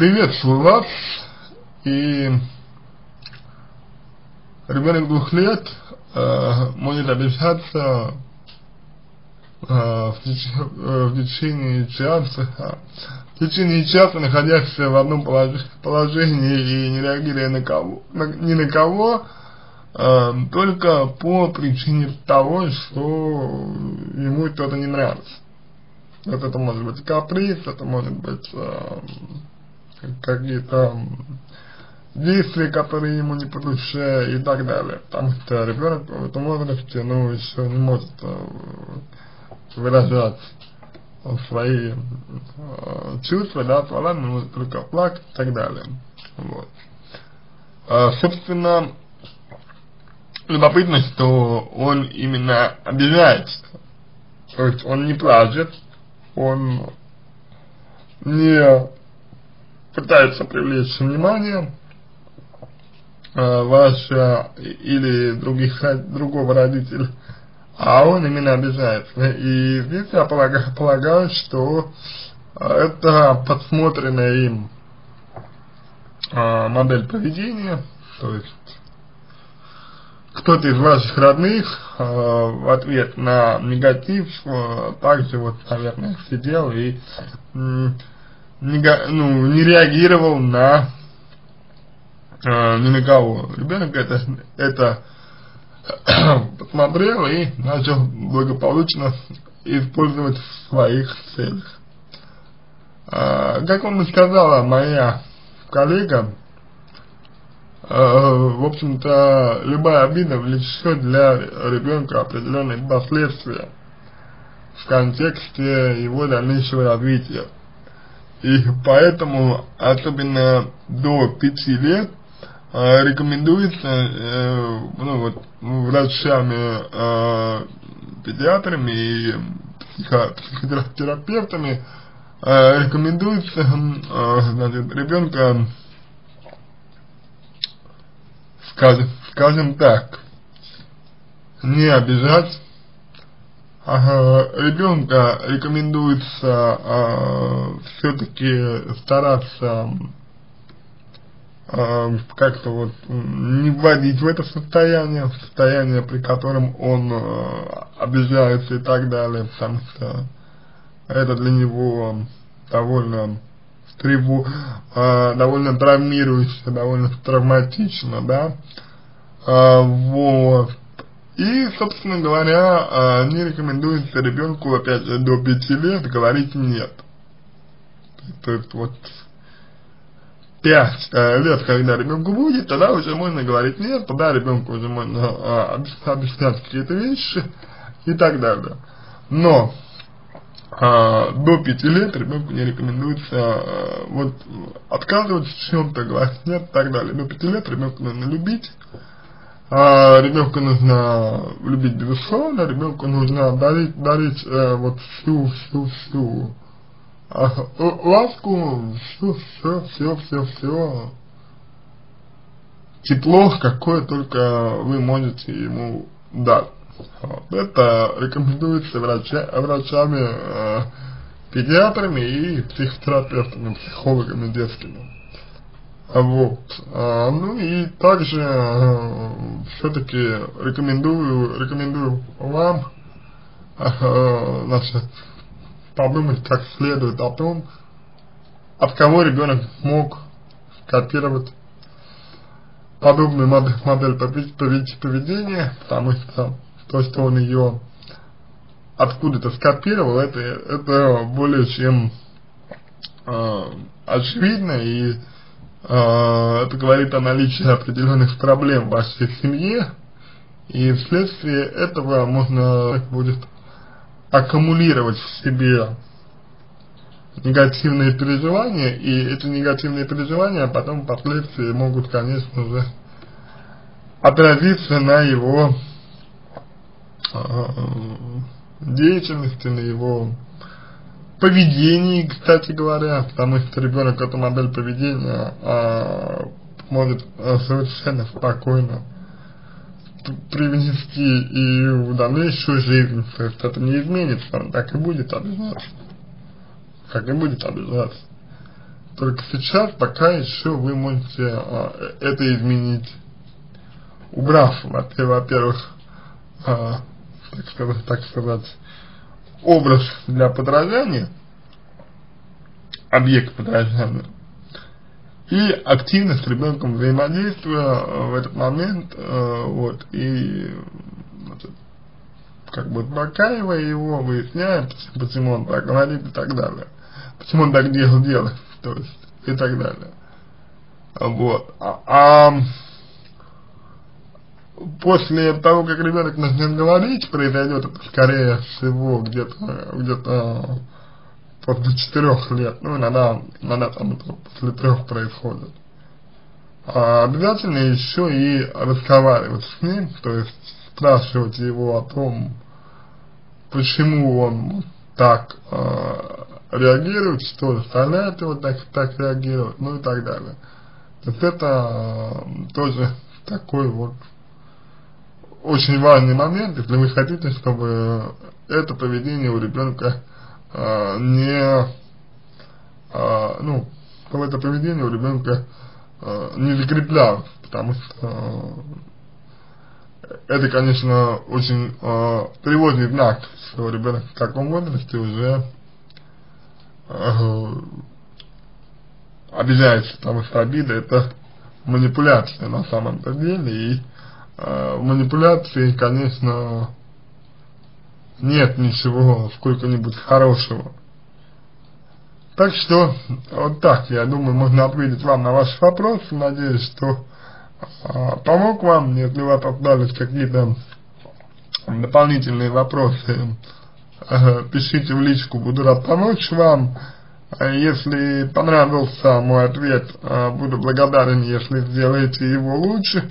Приветствую вас. И ребенок двух лет э, может обижаться э, в, теч э, в течение часа, в течение часа находясь в одном полож положении и не реагируя на кого, на, ни на кого, э, только по причине того, что ему что-то не нравится. Вот это может быть каприз, это может быть э, какие-то действия, которые ему не по душе и так далее. Потому что ребенок в этом возрасте, ну, еще не может э, выражать свои э, чувства, да, словами, может только плакать и так далее. Вот. А, собственно, любопытно, что он именно обижается. То есть он не плачет, он не пытается привлечь внимание э, ваше или других, другого родителя, а он именно обижается. И здесь я полагаю, полагаю что это подсмотренная им э, модель поведения, то есть кто-то из ваших родных э, в ответ на негатив э, также вот, наверное, сидел и э, не, ну, не реагировал на э, ни на кого. Ребенок это, это посмотрел и начал благополучно использовать в своих целях. Э, как вам сказала моя коллега, э, в общем-то, любая обида влечет для ребенка определенные последствия в контексте его дальнейшего развития. И поэтому, особенно до пяти лет, э, рекомендуется, э, ну вот, врачами, э, педиатрами и психо психотерапевтами рекомендуется, значит, ребенка, скажем, скажем так, не обижать, ребенка рекомендуется э, все-таки стараться э, как-то вот не вводить в это состояние, в состояние, при котором он э, обижается и так далее, потому что это для него довольно треву, э, довольно травмирующе, довольно травматично, да, э, вот, и, собственно говоря, а, не рекомендуется ребенку, опять до 5 лет говорить «нет». То есть вот 5 э, лет, когда ребенку будет, тогда уже можно говорить «нет», тогда ребенку уже можно а, объяснять какие-то вещи и так далее. Но а, до 5 лет ребенку не рекомендуется вот отказываться в чем-то, говорить «нет» и так далее. До 5 лет ребенка нужно любить, а, ребенку нужно любить безусловно, ребенку нужно дарить, дарить э, вот всю, всю, всю э, ласку, всю, все, все, все, все тепло, какое только вы можете ему дать. Это рекомендуется врача, врачами, э, педиатрами и психотерапевтами, психологами детскими. Вот. А, ну и также а, все-таки рекомендую, рекомендую вам а, значит, подумать как следует о том, от кого ребенок мог скопировать подобную модель, модель поведения, потому что то, что он ее откуда-то скопировал, это, это более чем э, очевидно и это говорит о наличии определенных проблем в вашей семье, и вследствие этого можно будет аккумулировать в себе негативные переживания, и эти негативные переживания потом впоследствии могут, конечно же, отразиться на его э, деятельности, на его поведении, кстати говоря, потому что ребенок эту модель поведения а, может а, совершенно спокойно привнести и в дальнейшую жизнь, то есть это не изменится, он так и будет обижаться, как и будет обижаться. только сейчас пока еще вы можете а, это изменить, убрав, во-первых, а, так сказать, так сказать, образ для подражания, объект подражания, и активно с ребенком взаимодействуя в этот момент, э, вот, и как бы успокаивая его, выясняя, почему он так говорит и так далее, почему он так делал, делает, то есть, и так далее. Вот. А, а после того, как ребенок начнет говорить, произойдет это скорее всего где-то где-то после четырех лет, ну иногда, иногда там это после трех происходит. А обязательно еще и разговаривать с ним, то есть спрашивать его о том, почему он так э, реагирует, что заставляет его так, так реагировать, ну и так далее. То есть это э, тоже такой вот очень важный момент, если вы хотите, чтобы это поведение у ребенка э, не, э, ну, чтобы это поведение у ребенка э, не закреплялось, потому что э, это, конечно, очень э, тревожный знак, что ребенок в таком возрасте уже э, обижается, потому что обида это манипуляция на самом-то деле, и э, манипуляции, конечно, нет ничего сколько-нибудь хорошего. Так что, вот так, я думаю, можно ответить вам на ваши вопросы. Надеюсь, что э, помог вам. Если у вас остались какие-то дополнительные вопросы, э, пишите в личку, буду рад помочь вам. Если понравился мой ответ, э, буду благодарен, если сделаете его лучше.